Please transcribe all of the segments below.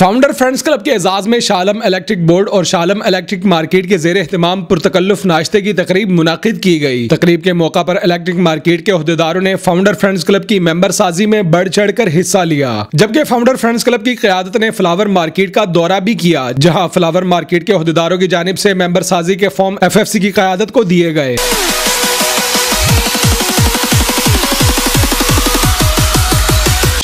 Founder friends club کے اعزاز میں شالم الیکٹرک بورڈ اور شالم الیکٹرک مارکیٹ کے زیر اہتمام پرتکلف ناشتے کی تقریب منعقد کی گئی۔ تقریب کے موقع پر الیکٹرک مارکیٹ کے عہدیداروں نے فاؤنڈر فرینڈز کلب کی ممبر سازی میں بڑھ چڑھ کر حصہ لیا۔ جبکہ فاؤنڈر فرینڈز کلب کی قیادت نے فلاور مارکیٹ کا دورہ بھی کیا، جہاں فلاور مارکیٹ کے عہدیداروں کی جانب سے ممبر سازی کے فارم ایف ایف سی کی قیادت کو دیے گئے۔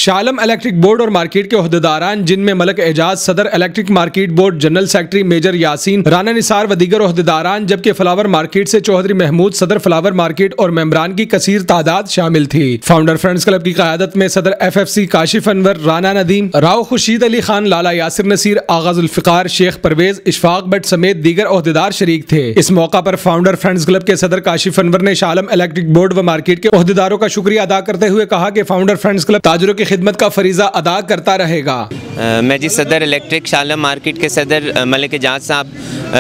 شالم الیکٹرک بورڈ اور مارکیٹ کے عہدیداران، جن میں ملک اعجاز صدر electric market board, general secretary major Yasin, Rana Nisar و دیگر عہدیداران، جبکہ فلاور مارکیٹ سے چوہدری محمود صدر فلاور مارکیٹ اور ممبران کی کثیر تعداد شامل تھی۔ فاؤنڈر فرینڈز کلب کی قیادت میں صدر F F C Kashif Anwar, Rana Nadeem, Rao Khurshid Ali Khan, Lala Yasir Naseer, آغاز الفقار شیخ پرویز، اشفاق بٹ سمیت دیگر عہدیدار شریک تھے۔ اس موقع پر فاؤنڈر فرینڈز کلب کے صدر کاشف انور نے شالم الیکٹرک بورڈ و مارکیٹ کے عہدیداروں کا شکریہ ادا کرتے ہوئے کہا کہ فاؤنڈر فرینڈز کلب تاجروں کی خدمت کا فریضہ ادا کرتا رہے گا۔ میں جی صدر الیکٹرک شالم مارکیٹ کے صدر ملک اجاز صاحب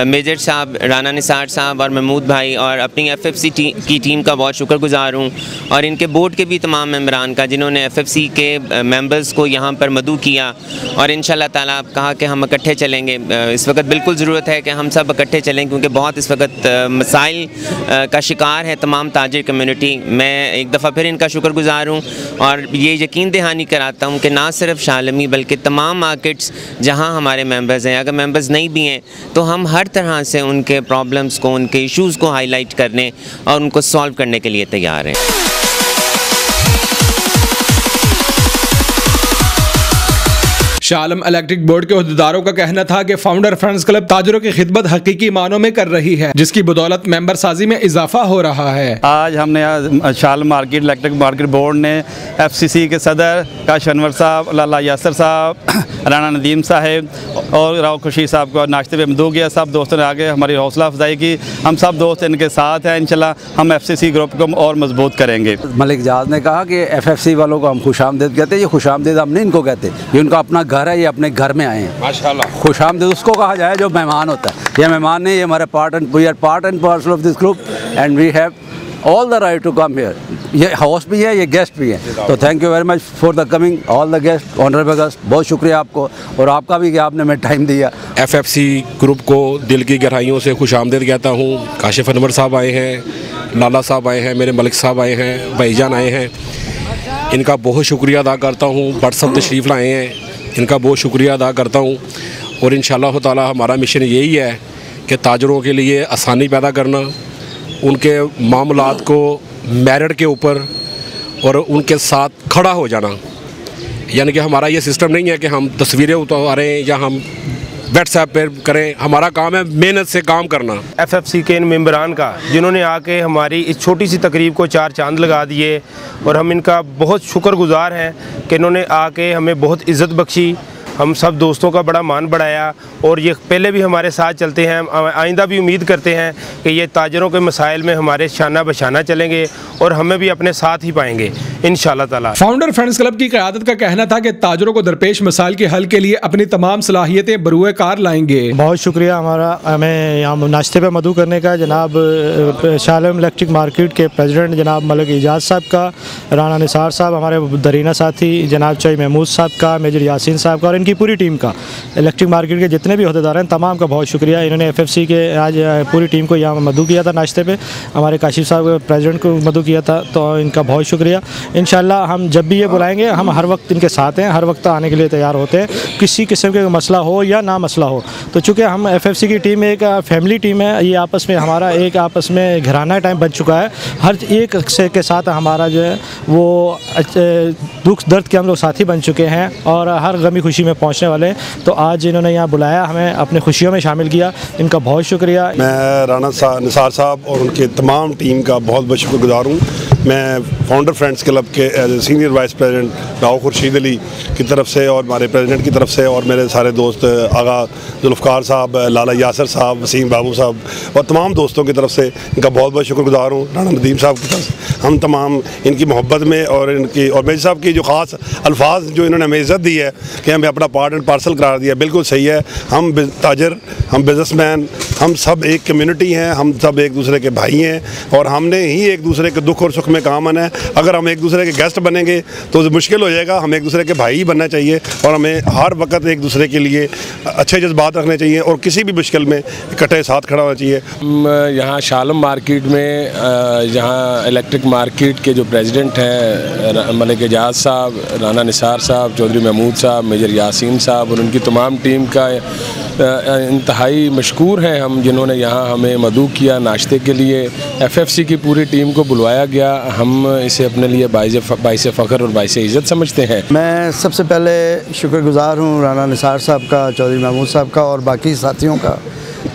میجر صاحب، رانا نثار صاحب اور محمود بھائی اور اپنی ایف ایف سی کی ٹیم کا بہت شکر گزار ہوں۔ اور ان کے بورڈ کے بھی تمام ممبران کا، جنہوں نے ایف ایف سی کے ممبرز کو یہاں پر مدعو کیا۔ اور ان شاء اللہ تعالیٰ کہا کہ ہم اکٹھے چلیں گے۔ اس وقت بالکل ضرورت ہے کہ ہم سب اکٹھے چلیں کیونکہ بہت اس وقت مسائل کا شکار ہے تمام تاجر کمیونٹی۔ میں ایک دفعہ پھر ان کا شکر گزار ہوں۔ اور یہ یقین دہانی کراتا ہوں کہ نہ صرف شالمی بلکہ تمام مارکیٹس جہاں ہمارے ممبرز ہیں۔ اگر ممبرز نہیں بھی ہیں تو ہم ہر طرح سے ان کے پرابلمز کو، ان کے ایشوز کو ہائی لائٹ کرنے اور ان کو سالو کرنے کے لیے تیار ہیں۔ شالم الیکٹرک بورڈ کے عہدیداروں کا کہنا تھا کہ فاؤنڈر فرینڈز کلب تاجروں کی خدمت حقیقی معنوں میں کر رہی ہے جس کی بدولت ممبر سازی میں اضافہ ہو رہا ہے۔ آج ہم نے شالم مارکیٹ الیکٹرک مارکیٹ بورڈ نے ایف سی سی کے صدر کاش انور صاحب لالا یاسر صاحب رانا ندیم صاحب اور راؤ خوشی صاحب کو ناشتے پہ مدعو کیا۔ سب دوستوں نے آگے ہماری حوصلہ افزائی کی۔ ہم سب دوست ان کے ساتھ ہیں۔ انشاءاللہ ہم ایف سی سی گروپ کو اور مضبوط کریں گے۔ ملک جہاز نے کہا کہ ایف ایف سی والوں کو ہم خوش آمدید کہتے ہیں۔ یہ خوش آمدید ہم نہیں ان کو کہتے یہ ان کا اپنا گھر ہے یہ اپنے گھر میں آئے ہیں۔ خوش آمدید۔ اس کو کہا جائے جو مہمان ہوتا ہے۔ یہ مہمان نہیں یہ ہمارے part and we are part and parcel of this group and we have all the right to come here یہ ہاؤس بھی ہے یہ گیسٹ بھی ہے۔ تو thank you very much for the coming all the guest honourable guest بہت شکریہ آپ کو۔ اور آپ کا بھی کہ آپ نے میں ٹائم دیا۔ ایف ایف سی گروپ کو دل کی گہرائیوں سے خوش آمدید کہتا ہوں۔ کاشف انور صاحب آئے ہیں لالا صاحب آئے ہیں میرے ملک صاحب آئے ہیں بھائی جان آئے ہیں۔ ان کا بہت شکریہ ادا کرتا ہوں۔ بٹ سب تشریف لائے ہیں۔ ان کا بہت شکریہ ادا کرتا ہوں اور ان شاء اللہ تعالیٰ ہمارا مشن یہی ہے کہ تاجروں کے لیے آسانی پیدا کرنا، ان کے معاملات کو میرٹ کے اوپر اور ان کے ساتھ کھڑا ہو جانا۔ یعنی کہ ہمارا یہ سسٹم نہیں ہے کہ ہم تصویریں اتاریں یا ہم واٹس ایپ پہ کریں۔ ہمارا کام ہے محنت سے کام کرنا۔ ایف ایف سی کے ان ممبران کا، جنہوں نے آ کے ہماری اس چھوٹی سی تقریب کو چار چاند لگا دیے اور ہم ان کا بہت شکر گزار ہیں کہ انہوں نے آ کے ہمیں بہت عزت بخشی۔ ہم سب دوستوں کا بڑا مان بڑھایا اور یہ پہلے بھی ہمارے ساتھ چلتے ہیں آئندہ بھی امید کرتے ہیں کہ یہ تاجروں کے مسائل میں ہمارے شانہ بشانہ چلیں گے اور ہمیں بھی اپنے ساتھ ہی پائیں گے ان شاء اللہ تعالیٰ۔ فاؤنڈر فرینڈز کلب کی قیادت کا کہنا تھا کہ تاجروں کو درپیش مسائل کے حل کے لیے اپنی تمام صلاحیتیں بروئے کار لائیں گے۔ بہت شکریہ ہمارا ہمیں یہاں ناشتے پہ مدعو کرنے کا جناب شالم الیکٹرک مارکیٹ کے پریزیڈنٹ جناب ملک اعجاز صاحب کا رانا نثار صاحب ہمارے درینہ ساتھی جناب چوئی محمود صاحب کا میجر یاسین صاحب کا اور ان کی پوری ٹیم کا۔ الیکٹرک مارکیٹ کے جتنے بھی عہدیدار ہیں، تمام کا بہت شکریہ۔ انہوں نے ایف ایف سی کے آج پوری ٹیم کو یہاں مدعو کیا تھا ناشتے پہ۔ ہمارے کاشف صاحب پریزیڈنٹ کو مدعو کیا تھا، تو ان کا بہت شکریہ۔ انشاءاللہ ہم جب بھی یہ بلائیں گے، ہم ہر وقت ان کے ساتھ ہیں، ہر وقت آنے کے لیے تیار ہوتے ہیں۔ کسی قسم کے مسئلہ ہو یا نہ مسئلہ ہو۔ تو چونکہ ہم ایف ایف سی کی ٹیم ایک فیملی ٹیم ہے، یہ آپس میں ہمارا ایک آپس میں گھرانہ ٹائم بن چکا ہے۔ ہر ایک کے ساتھ ہمارا جو ہے، وہ دکھ درد کے ہم لوگ ساتھی بن چکے ہیں اور ہر غمی خوشی میں پہنچنے والے ہیں۔ تو آج انہوں نے یہاں بلایا، ہمیں اپنے خوشیوں میں شامل کیا۔ ان کا بہت شکریہ۔ میں رانا نثار صاحب اور ان کے تمام ٹیم کا بہت بہت شکر گزار ہوں۔ میں فاؤنڈر فرینڈز کلب کے as a senior vice president Rao Khurshid Ali کی طرف سے اور ہمارے پریزیڈنٹ کی طرف سے اور میرے سارے دوست آغا ذوالفقار صاحب، لالا یاسر صاحب، وسیم بابو صاحب اور تمام دوستوں کی طرف سے ان کا بہت بہت شکر گزار ہوں۔ رانا ندیم صاحب کی طرف سے۔ ہم تمام ان کی محبت میں اور ان کی اور میری صاحب کی جو خاص الفاظ جو انہوں نے ہمیں عزت دی ہے کہ ہمیں اپنا اپنا پارٹ اینڈ پارسل قرار دیا، بالکل صحیح ہے۔ ہم تاجر، ہم بزنس مین ہم سب ایک کمیونٹی ہیں، ہم سب ایک دوسرے کے بھائی ہیں اور ہم نے ہی ایک دوسرے کے دکھ اور سکھ میں کام آنا ہے۔ اگر ہم ایک دوسرے کے گیسٹ بنیں گے تو مشکل ہو جائے گا۔ ہم ایک دوسرے کے بھائی ہی بننا چاہیے اور ہمیں ہر وقت ایک دوسرے کے لیے اچھے جذبات رکھنے چاہیے اور کسی بھی مشکل میں اکٹھے ساتھ کھڑا ہونا چاہیے۔ یہاں شالم مارکیٹ میں جہاں الیکٹرک مارکیٹ کے جو پریزیڈنٹ ہیں ملک اعجاز صاحب، رانا نثار صاحب، چودھری محمود صاحب میجر یاس یاسین صاحب اور ان کی تمام ٹیم کا انتہائی مشکور ہیں ہم، جنہوں نے یہاں ہمیں مدعو کیا ناشتے کے لیے۔ ایف ایف سی کی پوری ٹیم کو بلوایا گیا۔ ہم اسے اپنے لیے باعث باعث فخر اور باعث عزت سمجھتے ہیں۔ میں سب سے پہلے شکر گزار ہوں رانا نثار صاحب کا، چودھری محمود صاحب کا اور باقی ساتھیوں کا۔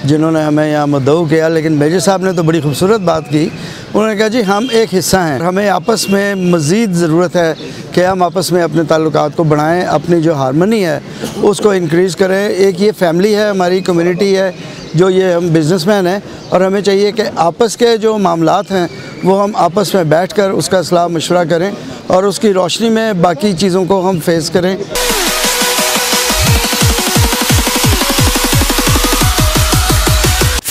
جنہوں نے ہمیں یہاں مدعو کیا، لیکن میجر صاحب نے تو بڑی خوبصورت بات کی۔ انہوں نے کہا جی ہم ایک حصہ ہیں۔ ہمیں آپس میں مزید ضرورت ہے کہ ہم آپس میں اپنے تعلقات کو بڑھائیں، اپنی جو ہارمنی ہے، اس کو انکریز کریں۔ ایک یہ فیملی ہے، ہماری کمیونٹی ہے، جو یہ ہم بزنس مین ہیں۔ اور ہمیں چاہیے کہ آپس کے جو معاملات ہیں، وہ ہم آپس میں بیٹھ کر اس کا صلاح مشورہ کریں اور اس کی روشنی میں باقی چیزوں کو ہم فیس کریں۔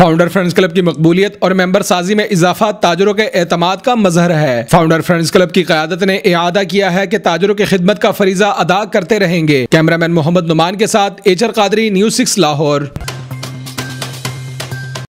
فاؤنڈر فرینڈز کلب کی مقبولیت اور ممبر سازی میں اضافہ تاجروں کے اعتماد کا مظہر ہے۔ فاؤنڈر فرینڈز کلب کی قیادت نے اعادہ کیا ہے کہ تاجروں کی خدمت کا فریضہ ادا کرتے رہیں گے۔ کیمرامین محمد نمان کے ساتھ ایچر قادری نیوز سکس لاہور